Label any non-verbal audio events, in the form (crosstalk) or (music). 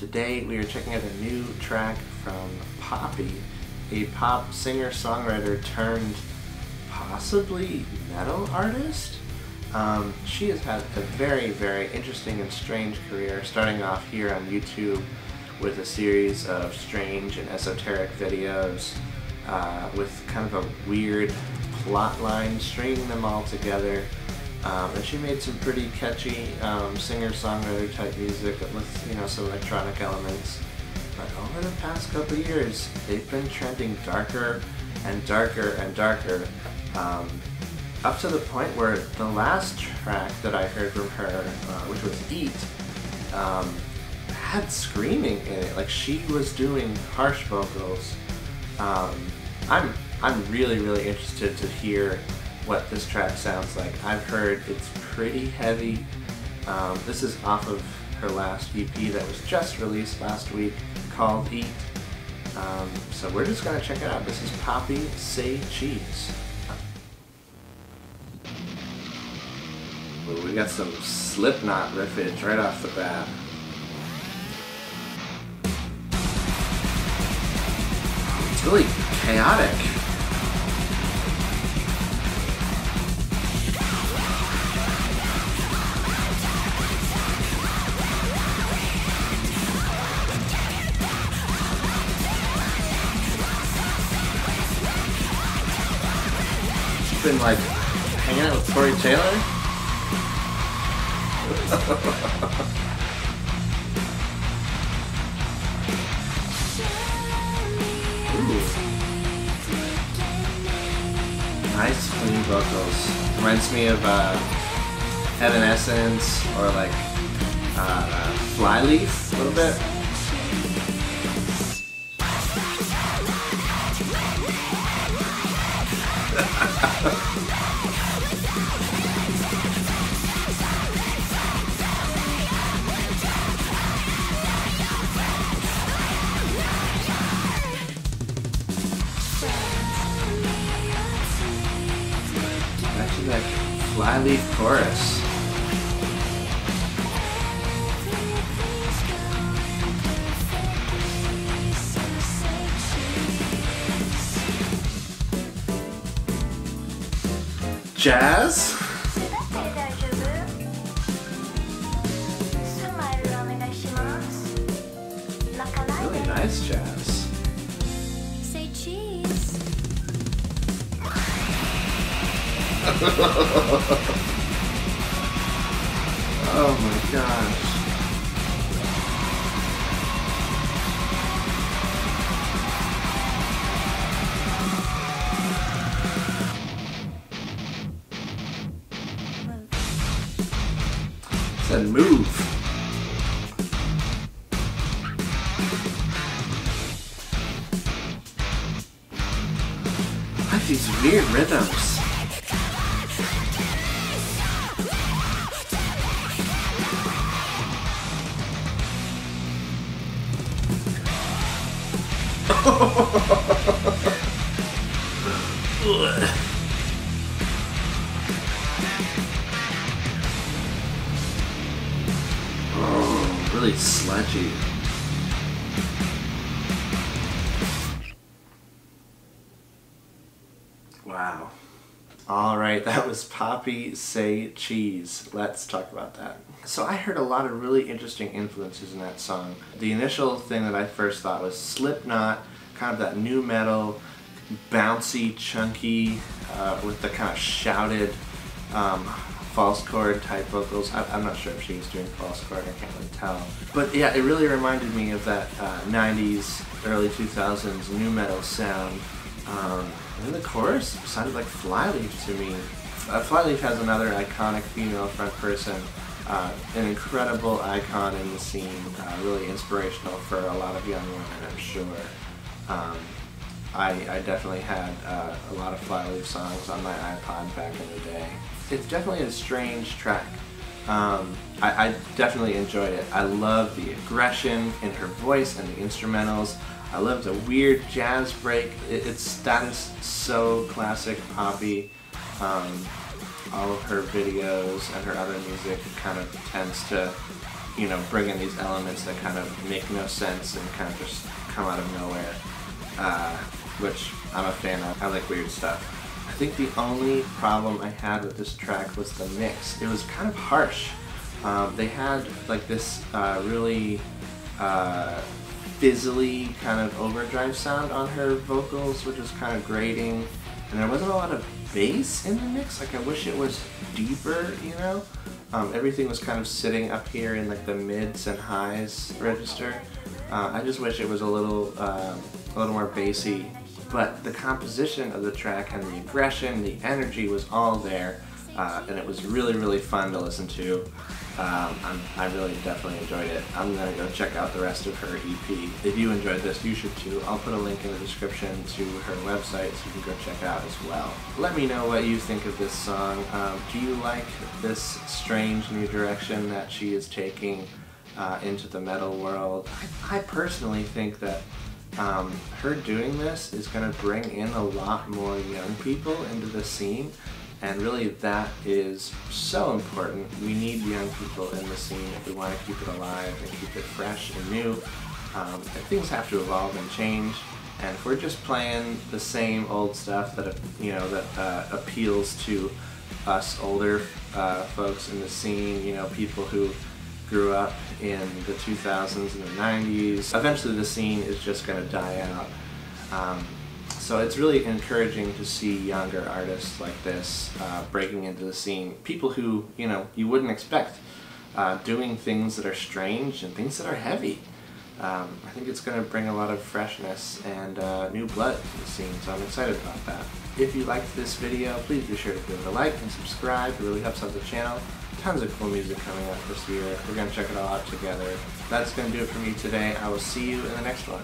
Today we are checking out a new track from Poppy, a pop singer-songwriter turned possibly metal artist. Um, she has had a very, very interesting and strange career, starting off here on YouTube with a series of strange and esoteric videos uh, with kind of a weird plot line, stringing them all together. Um, and she made some pretty catchy um, singer-songwriter type music with you know some electronic elements. But over the past couple years, they've been trending darker and darker and darker, um, up to the point where the last track that I heard from her, uh, which was Eat, um, had screaming in it. Like she was doing harsh vocals. Um, I'm I'm really really interested to hear what this track sounds like. I've heard it's pretty heavy. Um, this is off of her last EP that was just released last week called Eat. Um, so we're just gonna check it out. This is Poppy Say Cheese. Ooh, we got some Slipknot riffage right off the bat. It's really chaotic. Been like hanging out with Corey Taylor? nice clean vocals. Reminds me of uh, Evanescence or like uh, Flyleaf a little bit. Actually, like flyleaf chorus. Jazz? Really nice jazz. Say (laughs) cheese. Oh my gosh. Said move. What these weird rhythms? Oh, (laughs) really sludgy. Wow. All right, that was Poppy Say Cheese. Let's talk about that. So I heard a lot of really interesting influences in that song. The initial thing that I first thought was Slipknot, kind of that nu metal, bouncy, chunky, uh, with the kind of shouted um, false chord type vocals. I, I'm not sure if she's doing false chord, I can't really tell. But yeah, it really reminded me of that uh, 90s, early 2000s nu metal sound. Um, and then the chorus sounded like Flyleaf to me. Uh, Flyleaf has another iconic female front person, uh, an incredible icon in the scene, uh, really inspirational for a lot of young women, I'm sure. Um, I, I definitely had uh, a lot of Flyleaf songs on my iPod back in the day. It's definitely a strange track. Um, I, I definitely enjoyed it. I love the aggression in her voice and the instrumentals. I love the weird jazz break. It, it's that is so classic Poppy. Um, all of her videos and her other music kind of tends to you know, bring in these elements that kind of make no sense and kind of just come out of nowhere, uh, which I'm a fan of. I like weird stuff. I think the only problem I had with this track was the mix. It was kind of harsh. Um, they had like this uh, really uh, fizzly kind of overdrive sound on her vocals, which was kind of grating, and there wasn't a lot of bass in the mix. Like I wish it was deeper, you know. Um, everything was kind of sitting up here in like the mids and highs register. Uh, I just wish it was a little, um, a little more bassy. But the composition of the track and the aggression, the energy was all there, uh, and it was really, really fun to listen to. Um, I really definitely enjoyed it. I'm gonna go check out the rest of her EP. If you enjoyed this, you should too. I'll put a link in the description to her website so you can go check out as well. Let me know what you think of this song. Um, do you like this strange new direction that she is taking uh, into the metal world? I, I personally think that um, her doing this is going to bring in a lot more young people into the scene and really that is so important. We need young people in the scene if we want to keep it alive and keep it fresh and new. Um, and things have to evolve and change. And if we're just playing the same old stuff that you know that uh, appeals to us older uh, folks in the scene, you know, people who grew up in the 2000s and the 90s. Eventually the scene is just going to die out. Um, so it's really encouraging to see younger artists like this uh, breaking into the scene. People who, you know, you wouldn't expect uh, doing things that are strange and things that are heavy. Um, I think it's going to bring a lot of freshness and uh, new blood to the scene, so I'm excited about that. If you liked this video, please be sure to give it a like and subscribe. It really helps out the channel tons of cool music coming up this year. We're going to check it all out together. That's going to do it for me today. I will see you in the next one.